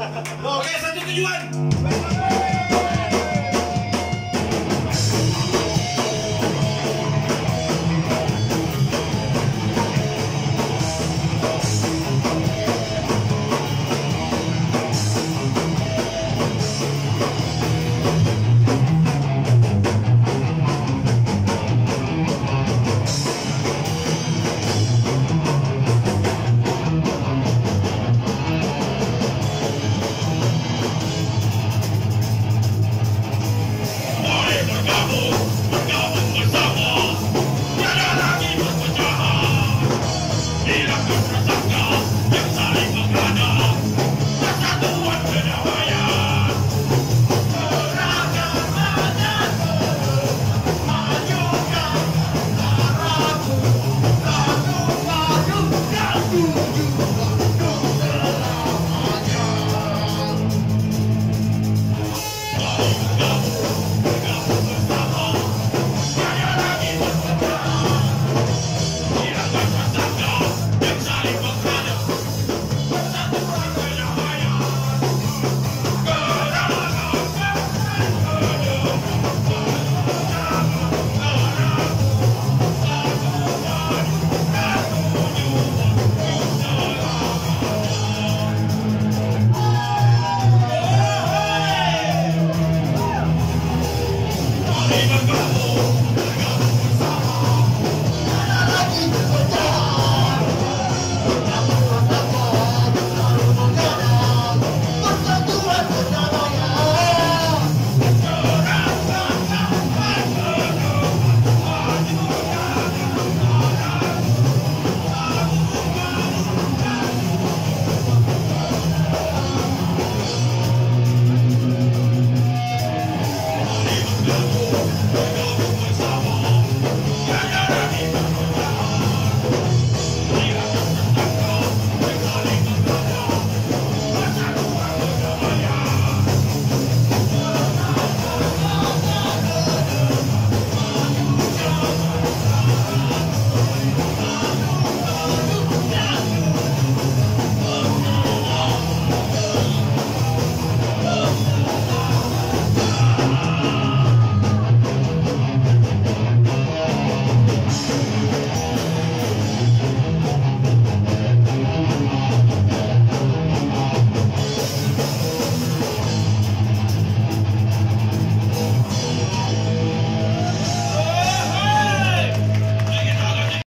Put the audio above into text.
Oke, satu tujuan.